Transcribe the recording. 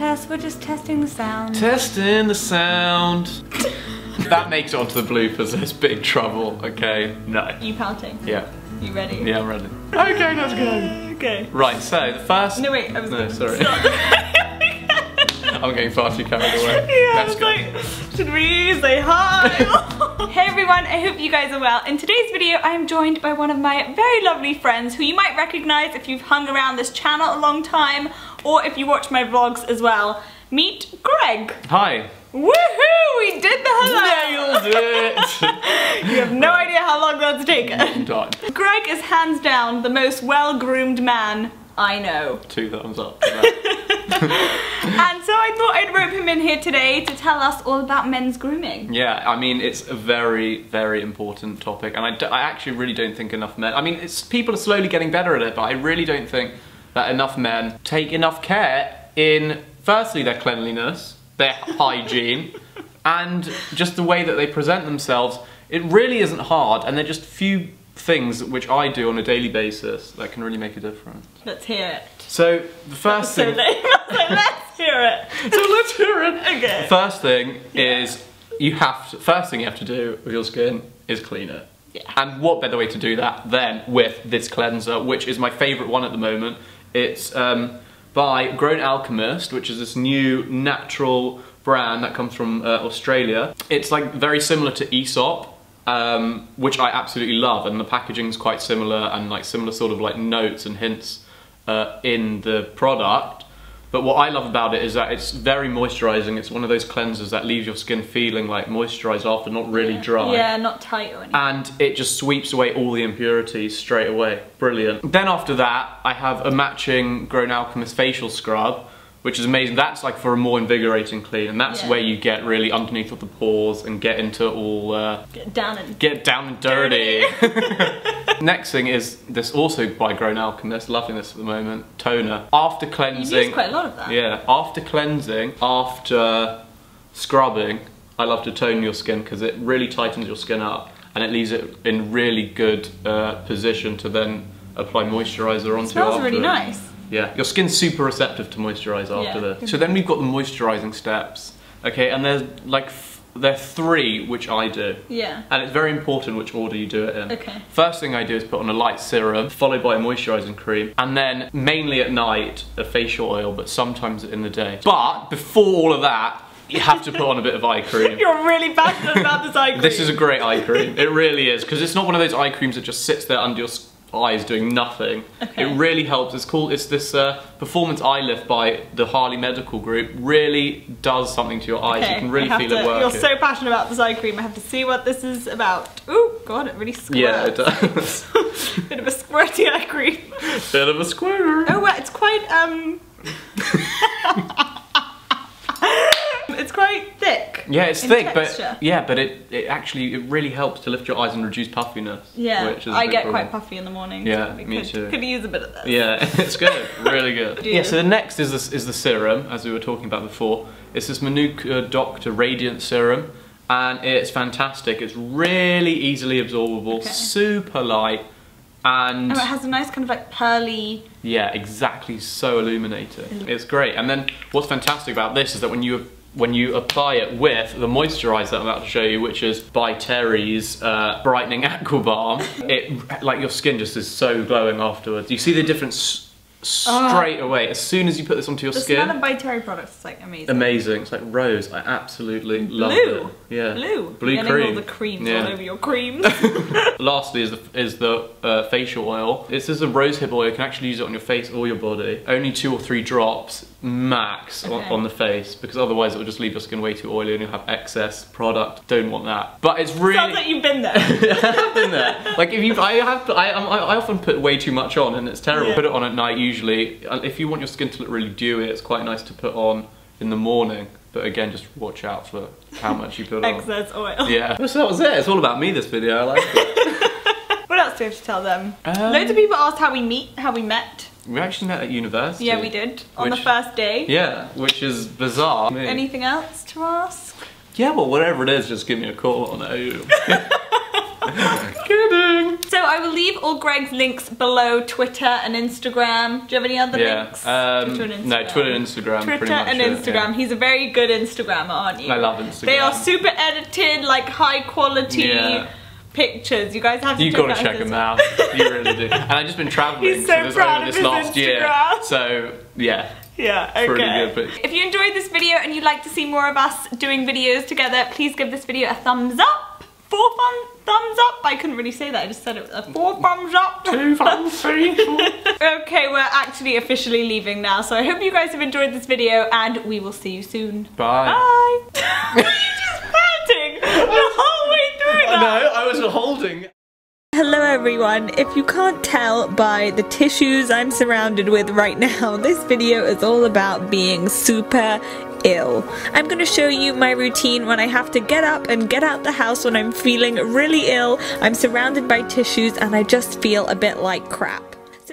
test, we're just testing the sound. Testing the sound. that makes it onto the bloopers. There's big trouble. Okay. No. You pouting? Yeah. You ready? Yeah, I'm ready. Okay, let's go. Okay. Right. So the first. No wait, I was No, sorry. Stop. I'm getting far too carried away. Yeah, I Let's was go. like, should we say hi? hey everyone, I hope you guys are well. In today's video, I am joined by one of my very lovely friends who you might recognize if you've hung around this channel a long time or if you watch my vlogs as well. Meet Greg. Hi. Woohoo! We did the hello! Nailed it. You have no idea how long that's taken. Greg is hands down the most well-groomed man I know. Two thumbs up. And so I thought I'd rope him in here today to tell us all about men's grooming. Yeah, I mean it's a very, very important topic, and I, d- I actually really don't think enough men. I mean, it's people are slowly getting better at it, but I really don't think that enough men take enough care in firstly their cleanliness, their hygiene, and just the way that they present themselves. It really isn't hard, and they're just few things which I do on a daily basis that can really make a difference. Let's hear it. So the first So thing. So let's hear it. so let's hear it. Okay. First thing is you have to, first thing you have to do with your skin is clean it. Yeah. And what better way to do that than with this cleanser, which is my favourite one at the moment. It's um, by Grown Alchemist, which is this new natural brand that comes from uh, Australia. It's like very similar to Aesop. Um, which I absolutely love, and the packaging is quite similar, and like similar sort of like notes and hints uh, in the product. But what I love about it is that it's very moisturizing. It's one of those cleansers that leaves your skin feeling like moisturized after, not really dry. Yeah, not tight or anything. And it just sweeps away all the impurities straight away. Brilliant. Then after that, I have a matching Grown Alchemist facial scrub, which is amazing. That's like for a more invigorating clean, and that's Yeah. where you get really underneath of the pores and get into all uh, Get down and get down and dirty. Next thing is this also by Grown Alchemist, loving this at the moment, toner. After you cleansing, use quite a lot of that. yeah, after cleansing, after scrubbing, I love to tone your skin because it really tightens your skin up and it leaves it in really good uh, position to then apply moisturizer onto smells after really nice. Yeah, your skin's super receptive to moisturize after Yeah. this. So then we've got the moisturizing steps. Okay, and there's like there are three which I do. Yeah. And it's very important which order you do it in. Okay. First thing I do is put on a light serum, followed by a moisturising cream, and then mainly at night a facial oil, but sometimes in the day. But before all of that, you have to put on a bit of eye cream. You're really passionate about this eye cream. This is a great eye cream. It really is because it's not one of those eye creams that just sits there under your s- eyes doing nothing. Okay. It really helps. It's called. It's this uh, performance eye lift by the Harley Medical Group. Really does something to your eyes. Okay, You can really feel to, it working. You're so passionate about this eye cream. I have to see what this is about. Oh God, it really squirts. yeah, it does. Bit of a squirty eye cream. Bit of a squirter. Oh, well, it's quite um. it's quite thick. Yeah, it's in thick, texture. but yeah, but it, it actually it really helps to lift your eyes and reduce puffiness. Yeah, which is a I get problem. quite puffy in the morning. Yeah, we me could, too. Could use a bit of this. Yeah, it's good, really good. Yeah, so the next is this is the serum, as we were talking about before. It's this Manuka Doctor Radiant Serum, and it's fantastic. It's really easily absorbable, Okay. super light, and Oh, it has a nice kind of like pearly. yeah, exactly so illuminating. It's great. And then what's fantastic about this is that when you when you apply it with the moisturizer that I'm about to show you, which is by Terry's uh, Brightening Aqua Balm, it like your skin just is so glowing afterwards. You see the difference Ah. straight away as soon as you put this onto your The skin. smell of By Terry products is like amazing. Amazing. It's like rose. I absolutely love Blue. it. Yeah. Blue. Blue getting cream. all the creams Yeah. all over your creams. Lastly is the, is the uh, facial oil. This is a rosehip oil. You can actually use it on your face or your body. Only two or three drops max on, Okay. on the face because otherwise it will just leave your skin way too oily and you'll have excess product. Don't want that. But it's really. Sounds like you've been there. I have been there. Like if you, I have, I, I, I often put way too much on, and it's terrible. Yeah. Put it on at night usually. If you want your skin to look really dewy, it's quite nice to put on in the morning. But again, just watch out for how much you put on. Excess oil. Yeah. So that was it. It's all about me. This video. I like it. What else do we have to tell them? Um, Loads of people asked how we meet, how we met. We actually met at university. Yeah, we did. On the first day. Yeah, which is bizarre. Anything else to ask? Yeah, well, whatever it is, just give me a call on it. Kidding. So I will leave all Greg's links below Twitter and Instagram. Do you have any other Yeah. links? Um, Twitter and no, Twitter and Instagram. Twitter much and it, Instagram. yeah. He's a very good Instagrammer, aren't you? I love Instagram. They are super edited, like high quality Yeah. Pictures. You guys have to You check gotta check them out. You really do. And I've just been travelling He's so this proud over of this his last year. So yeah. Yeah, okay. Good, but- If you enjoyed this video and you'd like to see more of us doing videos together, please give this video a thumbs up. Four thumb thumbs up. I couldn't really say that. I just said it. Uh, four thumbs up. Two, five, three, four. okay, we're actually officially leaving now. So I hope you guys have enjoyed this video and we will see you soon. Bye. Bye. Were you just panting the whole way through that? Holding. Hello everyone. If you can't tell by the tissues I'm surrounded with right now, this video is all about being super ill. I'm going to show you my routine when I have to get up and get out the house when I'm feeling really ill. I'm surrounded by tissues and I just feel a bit like crap.